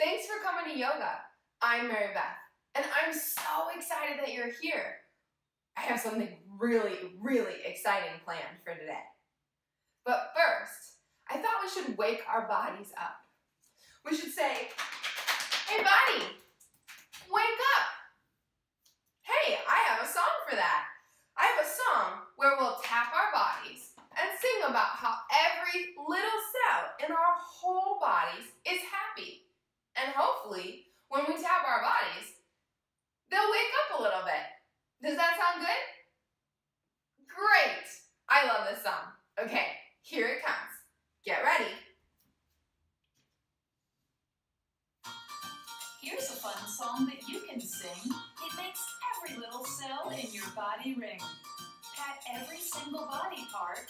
Thanks for coming to yoga. I'm Marybeth, and I'm so excited that you're here. I have something really, really exciting planned for today. But first, I thought we should wake our bodies up. We should say, hey body, wake up. Hey, I have a song for that. I have a song where we'll tap our bodies and sing about how every little cell in our whole bodies is happy. And hopefully, when we tap our bodies, they'll wake up a little bit. Does that sound good? Great! I love this song. Okay, here it comes. Get ready. Here's a fun song that you can sing. It makes every little cell in your body ring. Pat every single body part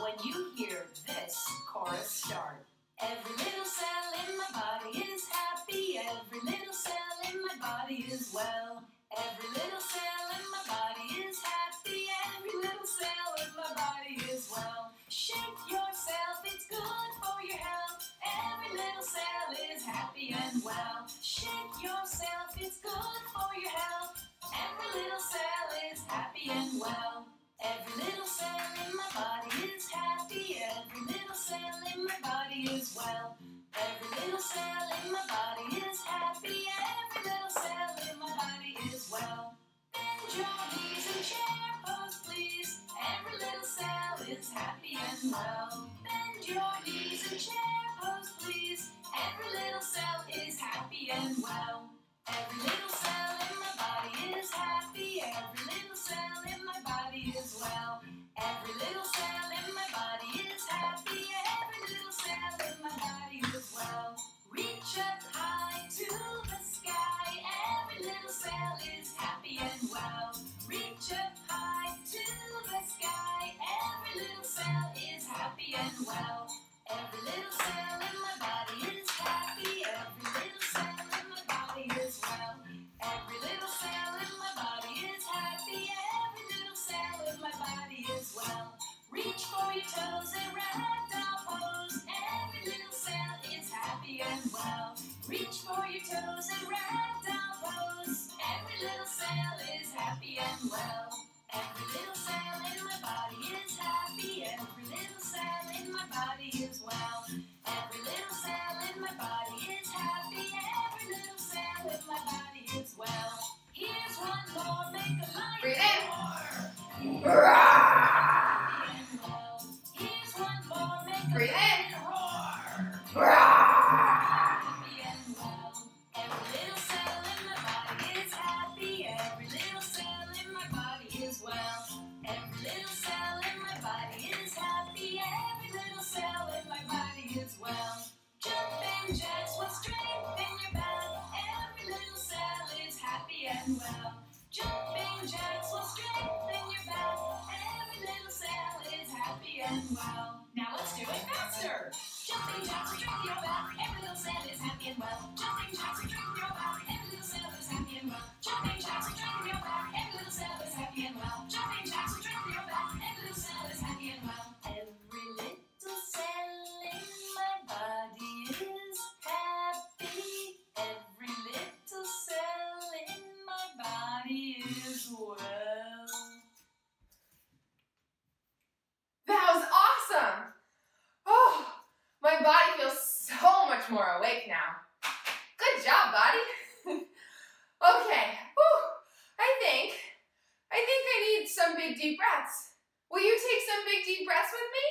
when you hear this chorus start. Every little cell in my body is happy. Every little cell in my body is well. Every little cell in my body is happy. Every little cell in my body is well. Shake yourself, it's good for your health. Every little cell is happy and well. Shake yourself, it's good for your health. Every little cell is happy and well. Every little cell in my body is happy. Every little cell in my body is well. Every little cell in my body is happy. Every little cell in my body is well. Bend your knees and chair pose, please. Every little cell is happy and well. Bend your knees well. Reach for your toes and ragdoll happy deep breaths with me?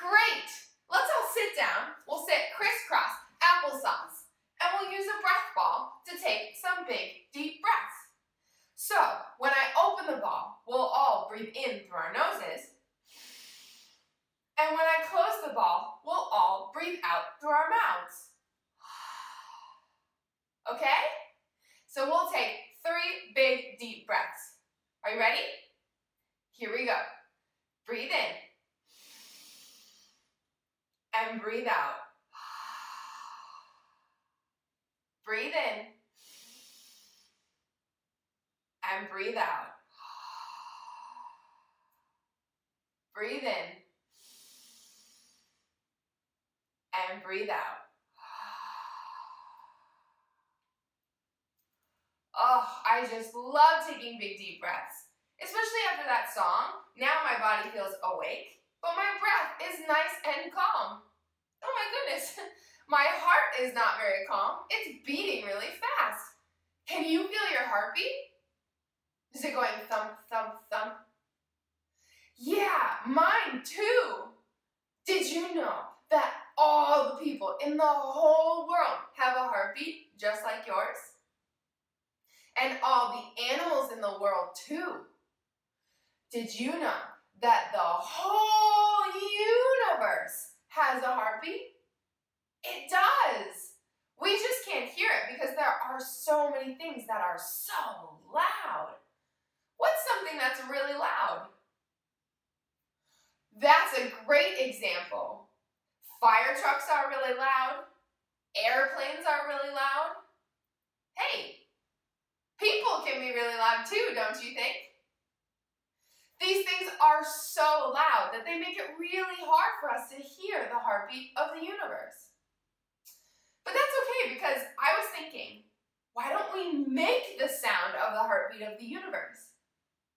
Great! Let's all sit down. We'll sit crisscross applesauce, and we'll use a breath ball to take some big deep breaths. So, when I open the ball, we'll all breathe in through our noses. And when I close the ball, we'll all breathe out through our mouths. Okay? So we'll take three big deep breaths. Are you ready? Here we go. Breathe in. And breathe out. Breathe in. And breathe out. Breathe in. And breathe out. Oh, I just love taking big deep breaths. Especially after that song. Now my body feels awake, but my breath is nice and calm. Oh my goodness. My heart is not very calm. It's beating really fast. Can you feel your heartbeat? Is it going thump, thump, thump? Yeah, mine too. Did you know that all the people in the whole world have a heartbeat just like yours? And all the animals in the world too. Did you know that the whole universe has a heartbeat? It does. We just can't hear it because there are so many things that are so loud. What's something that's really loud? That's a great example. Fire trucks are really loud. Airplanes are really loud. Hey, people can be really loud too, don't you think? These things are so loud that they make it really hard for us to hear the heartbeat of the universe. But that's okay because I was thinking, why don't we make the sound of the heartbeat of the universe?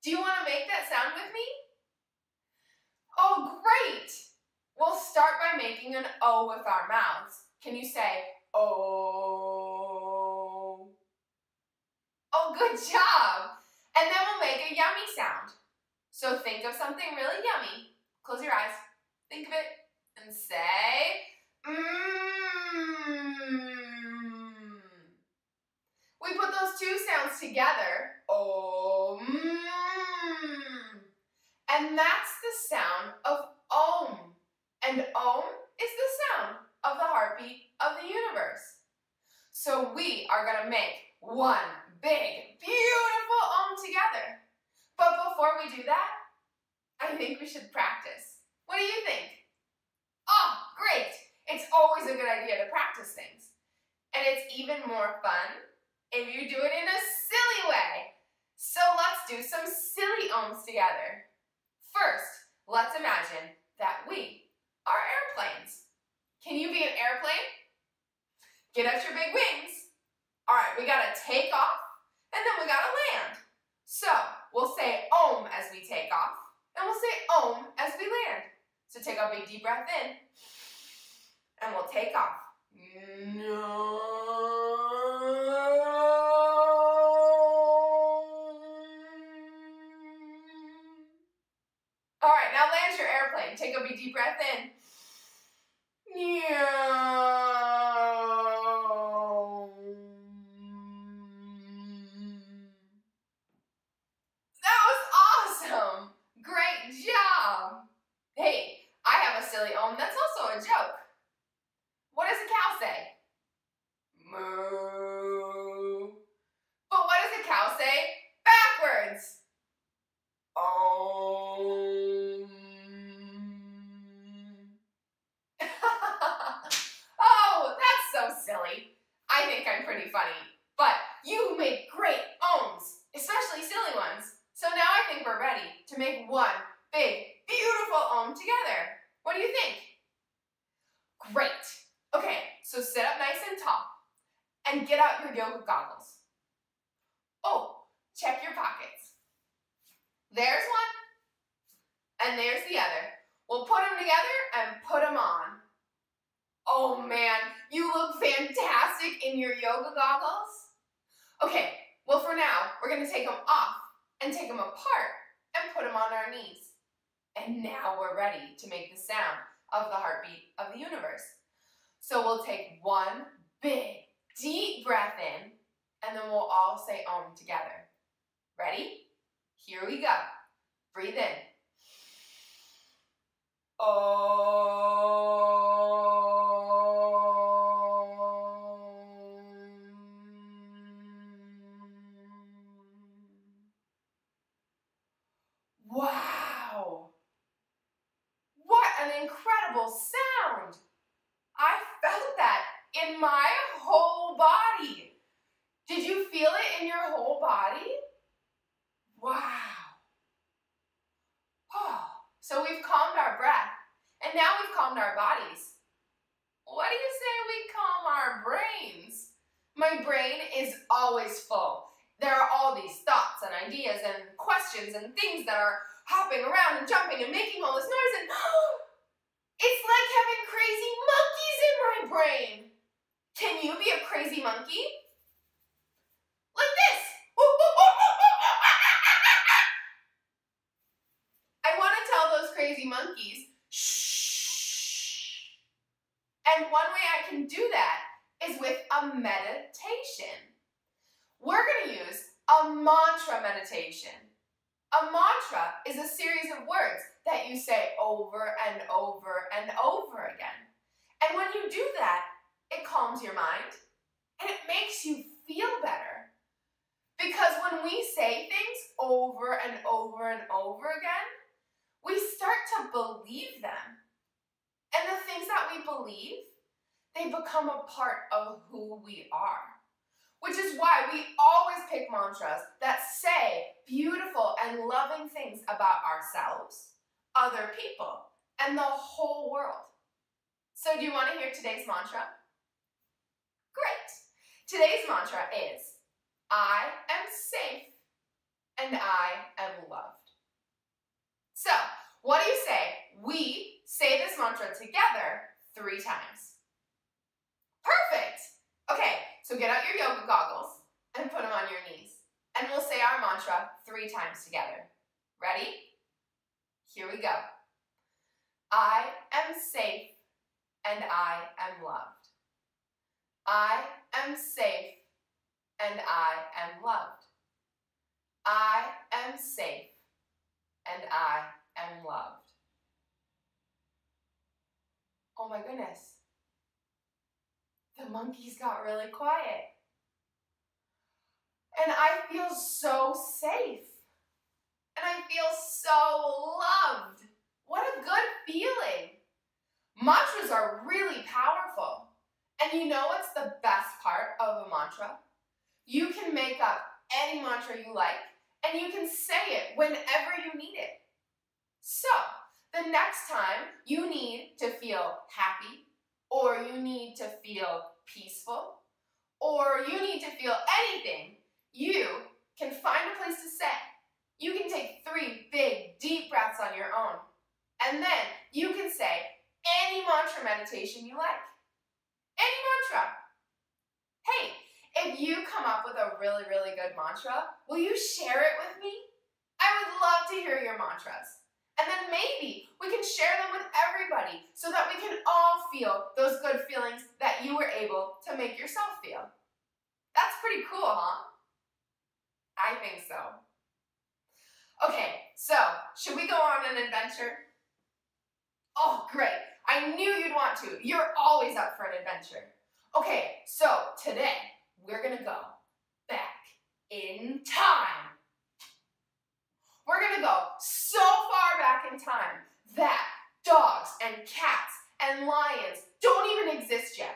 Do you want to make that sound with me? Oh, great! We'll start by making an O with our mouths. Can you say, oh? Oh, good job! And then we'll make a yummy sound. So think of something really yummy. Close your eyes. Think of it and say, Mmm. We put those two sounds together. Oh, mmm. And that's the sound of Om. And Om is the sound of the heartbeat of the universe. So we are going to make one big, beautiful Om together. But before we do that, I think we should practice. What do you think? Oh, great! It's always a good idea to practice things. And it's even more fun if you do it in a silly way. So let's do some silly oms together. First, let's imagine that we are airplanes. Can you be an airplane? Get out your big wings. All right, we gotta take off and then we gotta we'll say om as we take off and we'll say om as we land. So take a big deep breath in and we'll take off. All right, now land your airplane. Take a big deep breath in. That was awesome! Great job! Hey, I have a silly om that's also a joke. What does a cow say? Moo. But what does a cow say backwards? Om. oh, that's so silly. I think I'm pretty funny. But you make great oms, especially silly ones. So now I think we're ready to make one big, beautiful om together. What do you think? Great. Okay, so sit up nice and tall and get out your yoga goggles. Oh, check your pockets. There's one, and there's the other. We'll put them together and put them on. Oh man, you look fantastic in your yoga goggles. Okay, well for now, we're gonna take them off and take them apart and put them on our knees. And now we're ready to make the sound of the heartbeat of the universe. So we'll take one big, deep breath in, and then we'll all say Om together. Ready? Here we go. Breathe in. Om. Wow! What an incredible sound! In my whole body. Did you feel it in your whole body? Wow. Oh, so we've calmed our breath, and now we've calmed our bodies. What do you say we calm our brains? My brain is always full. there are all these thoughts and ideas and questions and things that are hopping around and jumping and making all this noise and it's like having crazy monkeys in my brain. Can you be a crazy monkey? Like this. I want to tell those crazy monkeys, shh. And one way I can do that is with a meditation. We're going to use a mantra meditation. A mantra is a series of words that you say over and over and over again. And when you do that, it calms your mind and it makes you feel better. Because when we say things over and over and over again, we start to believe them. And the things that we believe, they become a part of who we are. Which is why we always pick mantras that say beautiful and loving things about ourselves, other people, and the whole world. So, do you want to hear today's mantra? Great! Today's mantra is I am safe and I am loved. So, what do you say? We say this mantra together three times. Perfect! Okay, so get out your yoga goggles and put them on your knees. And we'll say our mantra three times together. Ready? Here we go. I am safe and I am loved. I am safe and I am loved. I am safe and I am loved. Oh my goodness. The monkeys got really quiet. And I feel so safe. And I feel so loved. What a good feeling. Mantras are really powerful. And you know what's the best part of a mantra? You can make up any mantra you like and you can say it whenever you need it. So, the next time you need to feel happy, or you need to feel peaceful, or you need to feel anything, you can find a place to say. You can take three big, deep breaths on your own. And then you can say any mantra meditation you like. Any mantra. Hey, if you come up with a really, really good mantra, will you share it with me? I would love to hear your mantras. And then maybe we can share them with everybody so that we can all feel those good feelings that you were able to make yourself feel. That's pretty cool, huh? I think so. Okay, so should we go on an adventure? Oh, great. I knew you'd want to. You're always up for an adventure. Okay, so today we're to go back in time. We're to go so far back in time that dogs and cats and lions don't even exist yet.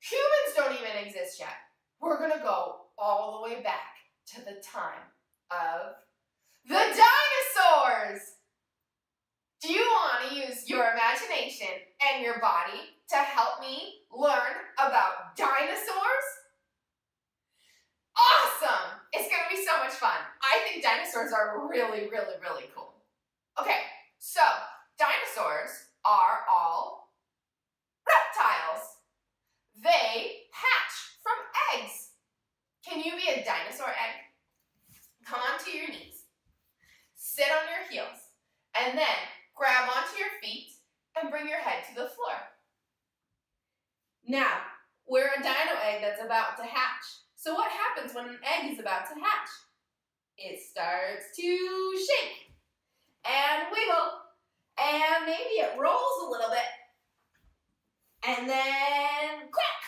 Humans don't even exist yet. We're going to go all the way back to the time of the dinosaurs. Do you want to use your imagination and your body to help me learn about dinosaurs? Awesome! It's going to be so much fun. I think dinosaurs are really, really, really cool. Okay, so dinosaurs are all reptiles. They hatch from eggs. Can you be a dinosaur egg? Come onto your knees. Sit on your heels. And then grab onto your feet and bring your head to the floor. Now, we're a dino egg that's about to hatch. So what happens when an egg is about to hatch? It starts to shake and wiggle and maybe it rolls a little bit and then crack.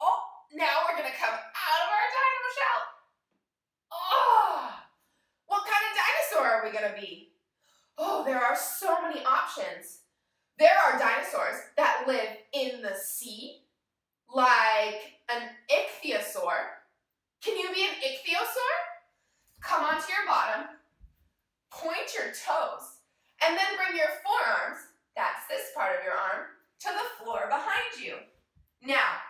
Oh, now we're gonna come out of our dino shell. Oh, what kind of dinosaur are we gonna be? Oh, there are so many options. There are dinosaurs that live in the sea, like an ichthyosaur. Can you be an ichthyosaur? Come onto your bottom, point your toes, and then bring your forearms, that's this part of your arm, to the floor behind you. Now,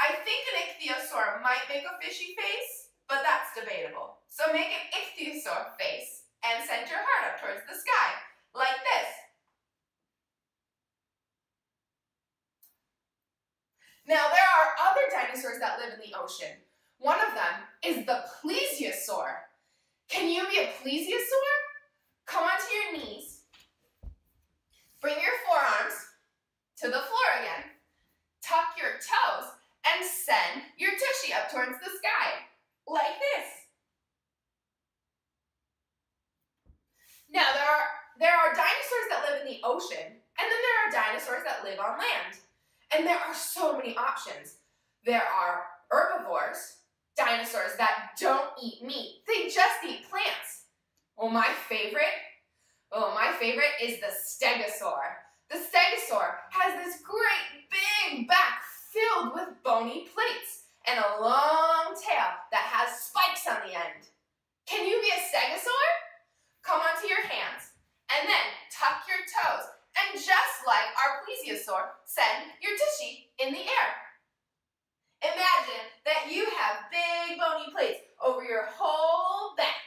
I think an ichthyosaur might make a fishy face, but that's debatable. So make an ichthyosaur face and send your heart up towards the sky, like this. Now, there are other dinosaurs that live in the ocean. One of them is the plesiosaur. Can you be a plesiosaur? Come onto your knees. Bring your forearms to the floor again. Tuck your toes and send your tushy up towards the sky, like this. Now, there are, there are dinosaurs that live in the ocean, and then there are dinosaurs that live on land. And there are so many options. There are herbivores, dinosaurs that don't eat meat. They just eat plants. Well, my favorite, oh, my favorite is the stegosaur. The stegosaur has this great big back filled with bony plates and a long tail that has spikes on the end. Can you be a stegosaur? Come onto your hands and then tuck your toes and just like our plesiosaur, send your tushy in the air. Imagine that you have big bony plates over your whole back.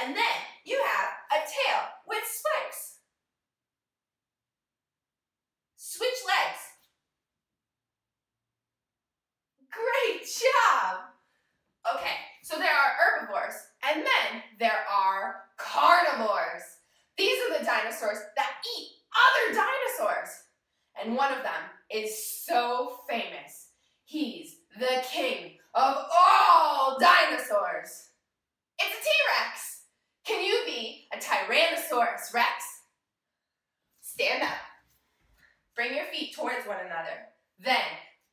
And then you have a tail with spikes. Switch legs. Great job! Okay, so there are herbivores, and then there are carnivores. These are the dinosaurs that eat other dinosaurs. And one of them is so famous. He's the king of all dinosaurs. It's a T-Rex. Can you be a Tyrannosaurus Rex? Stand up. Bring your feet towards one another. Then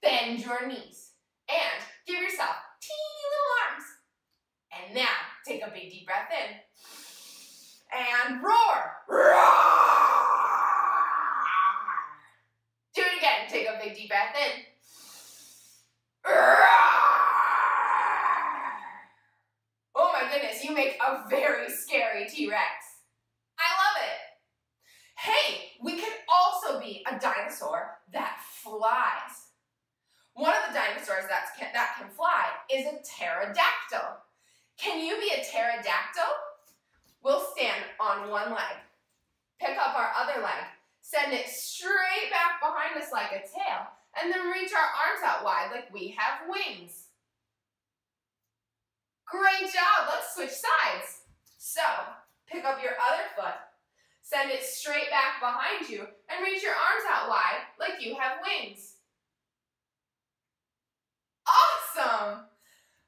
bend your knees and give yourself teeny little arms. And now take a big deep breath in and. Roar! Do it again. Take a big deep breath in. Oh my goodness, you make a very scary T-Rex. Hey, we can also be a dinosaur that flies. One of the dinosaurs that's can, that can fly is a pterodactyl. Can you be a pterodactyl? We'll stand on one leg. Pick up our other leg. Send it straight back behind us like a tail. And then reach our arms out wide like we have wings. Great job. Let's switch sides. So, pick up your other foot. Send it straight back behind you and reach your arms out wide like you have wings. Awesome!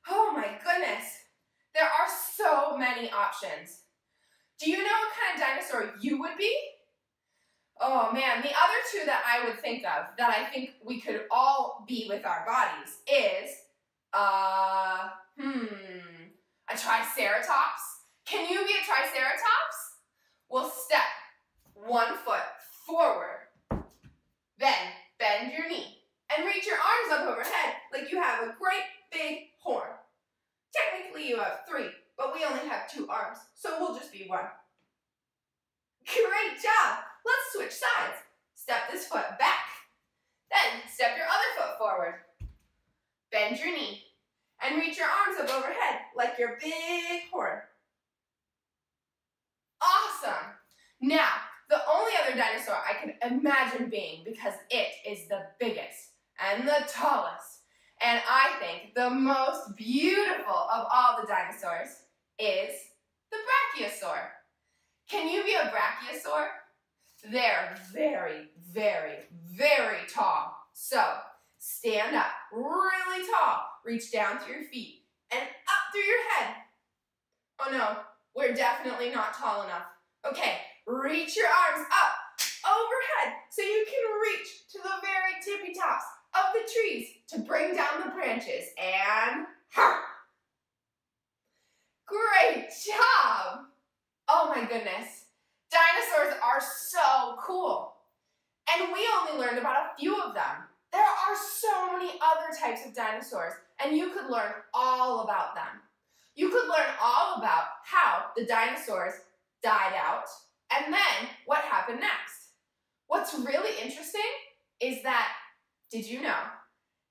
Oh my goodness. There are so many options. Do you know what kind of dinosaur you would be? Oh man, the other two that I would think of that I think we could all be with our bodies is, uh, hmm, a triceratops. Can you be a triceratops? We'll step one foot forward, then bend your knee and reach your arms up overhead like you have a great big horn. Technically you have three, but we only have two arms, so we'll just be one. Great job! Let's switch sides. Step this foot back. Then step your other foot forward. Bend your knee and reach your arms up overhead like your big horn. Awesome! Now, the only other dinosaur I can imagine being because it is the biggest and the tallest and I think the most beautiful of all the dinosaurs is the brachiosaur. Can you be a brachiosaur? They're very, very, very tall. So stand up really tall, reach down through your feet and up through your head. Oh no, we're definitely not tall enough. Okay, reach your arms up overhead so you can reach to the very tippy tops of the trees to bring down the branches and ha! Great job! Oh my goodness. Dinosaurs are so cool. And we only learned about a few of them. There are so many other types of dinosaurs, and you could learn all about them. You could learn all about how the dinosaurs died out and then what happened next. What's really interesting is that, did you know,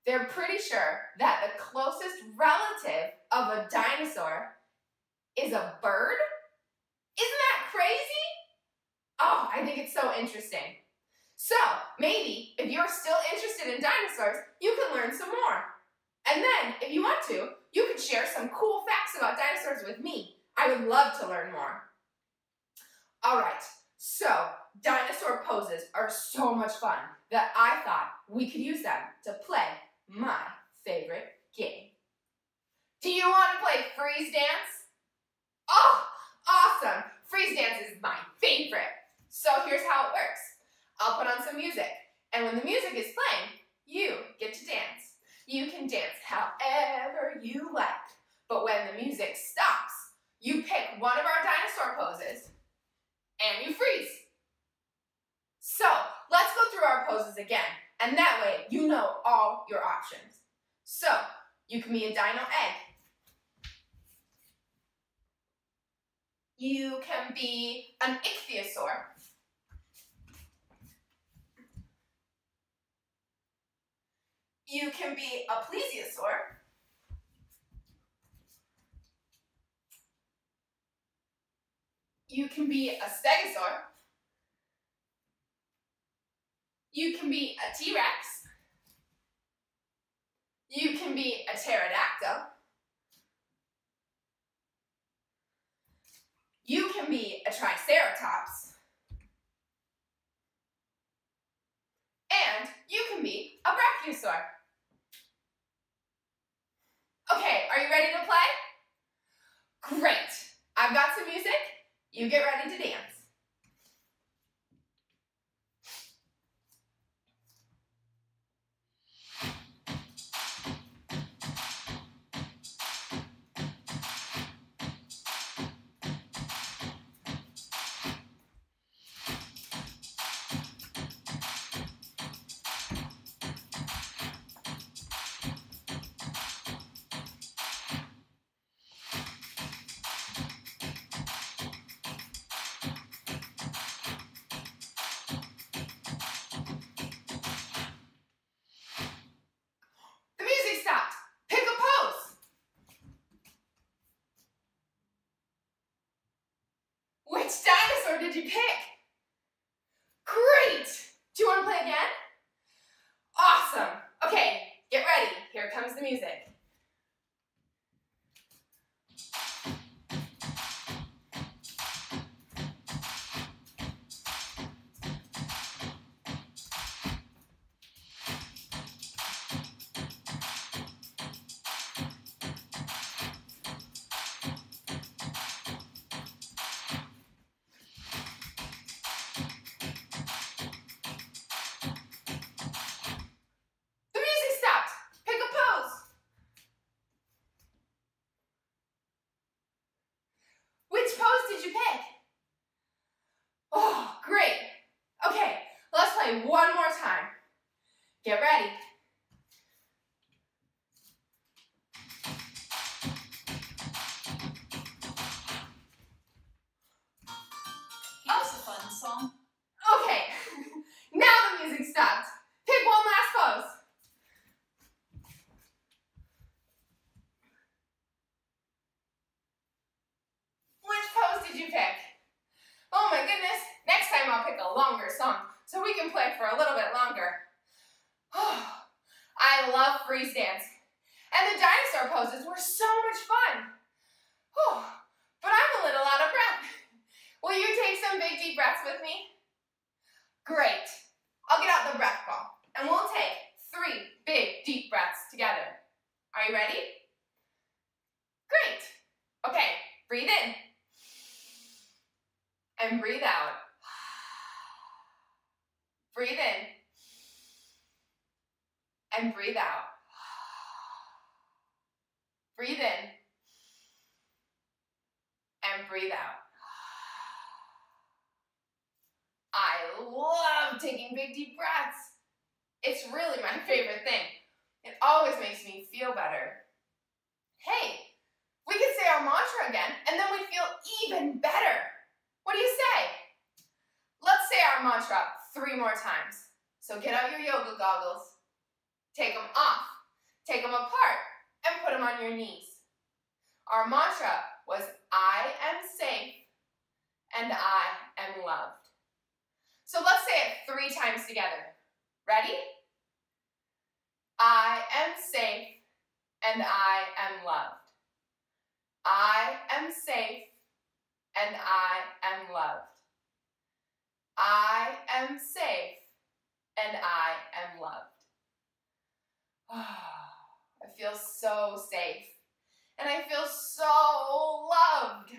they're pretty sure that the closest relative of a dinosaur is a bird? Isn't that crazy? Oh, I think it's so interesting. So, maybe if you're still interested in dinosaurs, you can learn some more. And then, if you want to, you can share some cool facts about dinosaurs with me. I would love to learn more. All right, so dinosaur poses are so much fun that I thought we could use them to play my favorite game. Do you want to play freeze dance? Oh, awesome! Freeze dance is my favorite. So here's how it works. I'll put on some music, and when the music is playing, you get to dance. You can dance however you like, but when the music stops, you pick one of our dinosaur poses, and you freeze. So, let's go through our poses again, and that way you know all your options. So, you can be a dino egg. You can be an ichthyosaur. You can be a plesiosaur. You can be a stegosaur. You can be a T-Rex. You can be a pterodactyl. You can be a triceratops. And you can be a brachiosaur. Okay, are you ready to play? Great. I've got some music. You get ready to dance. Comes the music. Breathe in. And breathe out. Breathe in. And breathe out. I love taking big deep breaths. It's really my favorite thing. It always makes me feel better. Hey, we can say our mantra again and then we feel even better. What do you say? Let's say our mantra three more times. So get out your yoga goggles, take them off, take them apart, and put them on your knees. our mantra was I am safe and I am loved. So let's say it three times together. Ready? I am safe and I am loved. I am safe and I am loved. I am safe and I am loved. I feel so safe and I feel so loved.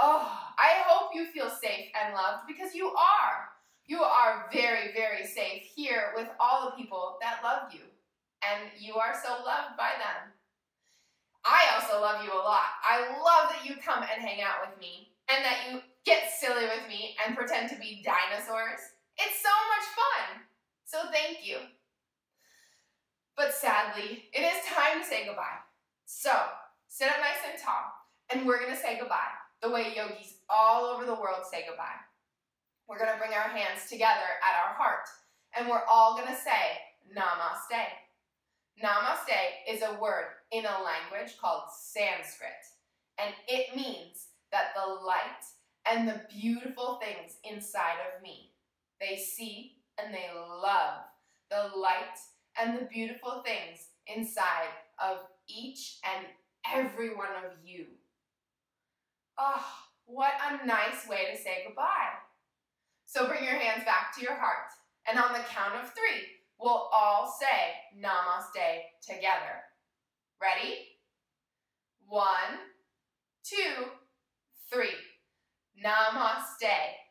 Oh, I hope you feel safe and loved because you are. You are very, very safe here with all the people that love you, and you are so loved by them. I also love you a lot. I love that you come and hang out with me and that you get silly with me and pretend to be dinosaurs. It's so much fun. So thank you. But sadly, it is time to say goodbye. So sit up nice and tall, and we're to say goodbye the way yogis all over the world say goodbye. We're to bring our hands together at our heart, and we're all to say namaste. Namaste is a word in a language called Sanskrit, and it means that the light and the beautiful things inside of me, they see and they love the light and the beautiful things inside of each and every one of you. Oh, what a nice way to say goodbye. So bring your hands back to your heart. And on the count of three, we'll all say namaste together. Ready? One, two, three. Namaste.